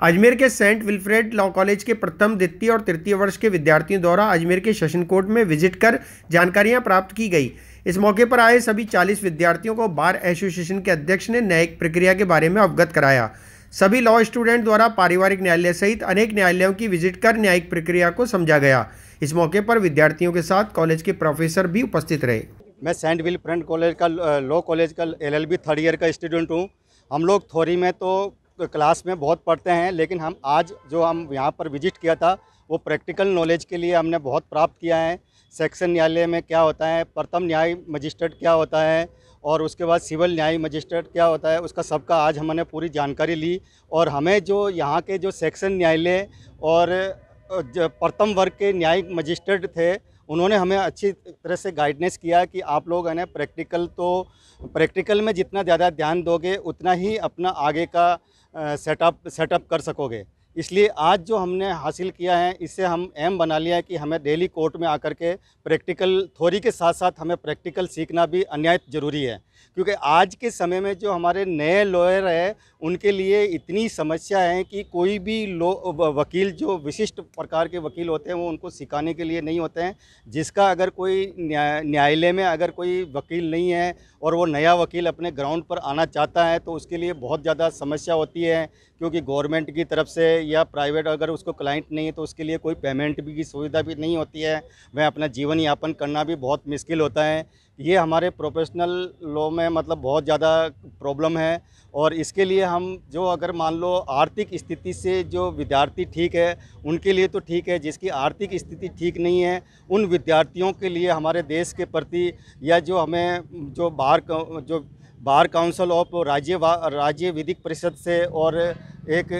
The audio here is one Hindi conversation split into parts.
अजमेर के सेंट विल्फ्रेड लॉ कॉलेज के प्रथम, द्वितीय और तृतीय वर्ष के विद्यार्थियों द्वारा अजमेर के सेशन कोर्ट में विज़िट कर जानकारियाँ प्राप्त की गई। इस मौके पर आए सभी 40 विद्यार्थियों को बार एसोसिएशन के अध्यक्ष ने न्यायिक प्रक्रिया के बारे में अवगत कराया। सभी लॉ स्टूडेंट द्वारा पारिवारिक न्यायालय सहित अनेक न्यायालयों की विज़िट कर न्यायिक प्रक्रिया को समझा गया। इस मौके पर विद्यार्थियों के साथ कॉलेज के प्रोफेसर भी उपस्थित रहे। मैं सेंट विल फ्रेंड कॉलेज का, लॉ कॉलेज का, एलएलबी थर्ड ईयर का स्टूडेंट हूँ। हम लोग थोड़ी में तो क्लास में बहुत पढ़ते हैं, लेकिन हम आज जो हम यहाँ पर विज़िट किया था, वो प्रैक्टिकल नॉलेज के लिए हमने बहुत प्राप्त किया है। सेक्शन न्यायालय में क्या होता है, प्रथम न्याय मजिस्ट्रेट क्या होता है, और उसके बाद सिविल न्याय मजिस्ट्रेट क्या होता है, उसका सबका आज हमने पूरी जानकारी ली। और हमें जो यहाँ के जो सेक्शन न्यायालय और प्रथम वर्ग के न्यायिक मजिस्ट्रेट थे, उन्होंने हमें अच्छी तरह से गाइडनेस किया कि आप लोग है ना प्रैक्टिकल तो प्रैक्टिकल में जितना ज़्यादा ध्यान दोगे, उतना ही अपना आगे का सेटअप सेटअप कर सकोगे। इसलिए आज जो हमने हासिल किया है इससे हम एम बना लिया है कि हमें डेली कोर्ट में आकर के प्रैक्टिकल थोड़ी के साथ साथ हमें प्रैक्टिकल सीखना भी अन्याय ज़रूरी है। क्योंकि आज के समय में जो हमारे नए लॉयर है, उनके लिए इतनी समस्या है कि कोई भी लो वकील जो विशिष्ट प्रकार के वकील होते हैं, वो उनको सिखाने के लिए नहीं होते हैं। जिसका अगर कोई न्यायालय में अगर कोई वकील नहीं है और वो नया वकील अपने ग्राउंड पर आना चाहता है तो उसके लिए बहुत ज़्यादा समस्या होती है, क्योंकि गवर्नमेंट की तरफ़ से या प्राइवेट अगर उसको क्लाइंट नहीं है तो उसके लिए कोई पेमेंट भी की सुविधा भी नहीं होती है। वह अपना जीवन यापन करना भी बहुत मुश्किल होता है। ये हमारे प्रोफेशनल लॉ में मतलब बहुत ज़्यादा प्रॉब्लम है और इसके लिए हम जो अगर मान लो आर्थिक स्थिति से जो विद्यार्थी ठीक है, उनके लिए तो ठीक है, जिसकी आर्थिक स्थिति ठीक नहीं है, उन विद्यार्थियों के लिए हमारे देश के प्रति या जो हमें जो बाहर जो बार काउंसिल ऑफ़ राज्य राज्य विधिक परिषद से और एक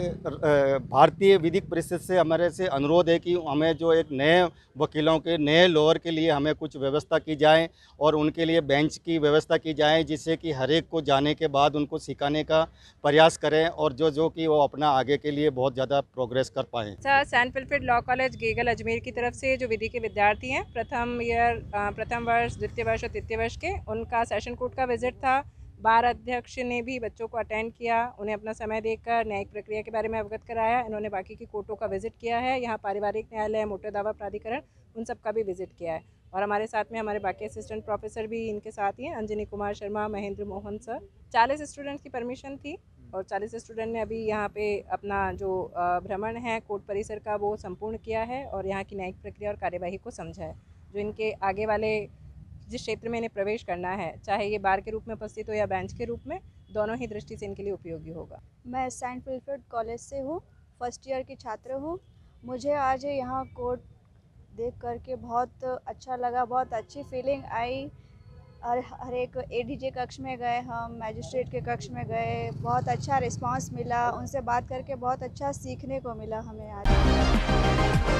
भारतीय विधिक परिषद से हमारे से अनुरोध है कि हमें जो एक नए वकीलों के, नए लोअर के लिए हमें कुछ व्यवस्था की जाए और उनके लिए बेंच की व्यवस्था की जाए जिससे कि हर एक को जाने के बाद उनको सिखाने का प्रयास करें और जो जो कि वो अपना आगे के लिए बहुत ज़्यादा प्रोग्रेस कर पाएँ। Sir saint Wilfred law college Gegal Ajmer की तरफ़ से जो विधि के विद्यार्थी हैं, प्रथम ईयर प्रथम वर्ष, द्वितीय वर्ष और तृतीय वर्ष के, उनका सेशन कोर्ट का विज़िट था। बार अध्यक्ष ने भी बच्चों को अटेंड किया, उन्हें अपना समय देकर न्यायिक प्रक्रिया के बारे में अवगत कराया, इन्होंने बाकी की कोर्टों का विज़िट किया है, यहाँ पारिवारिक न्यायालय, मोटर दावा प्राधिकरण, उन सब का भी विज़िट किया है। और हमारे साथ में हमारे बाकी असिस्टेंट प्रोफेसर भी इनके साथ ही हैं, अंजनी कुमार शर्मा, महेंद्र मोहन सर। चालीस स्टूडेंट्स की परमिशन थी और चालीस स्टूडेंट ने अभी यहाँ पे अपना जो भ्रमण है कोर्ट परिसर का वो संपूर्ण किया है और यहाँ की न्यायिक प्रक्रिया और कार्यवाही को समझा है। जो इनके आगे वाले जिस क्षेत्र में इन्हें प्रवेश करना है, चाहे ये बार के रूप में उपस्थित हो या बेंच के रूप में, दोनों ही दृष्टि से इनके लिए उपयोगी होगा। मैं सेंट विल्फ्रेड कॉलेज से हूँ, फ़र्स्ट ईयर की छात्र हूँ। मुझे आज यहाँ कोर्ट देख करके बहुत अच्छा लगा, बहुत अच्छी फीलिंग आई। और हर एक एडीजे कक्ष में गए हम, मैजिस्ट्रेट के कक्ष में गए, बहुत अच्छा रिस्पांस मिला, उनसे बात करके बहुत अच्छा सीखने को मिला हमें आज।